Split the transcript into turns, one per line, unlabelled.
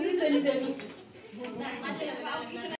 Dali, dali, dali.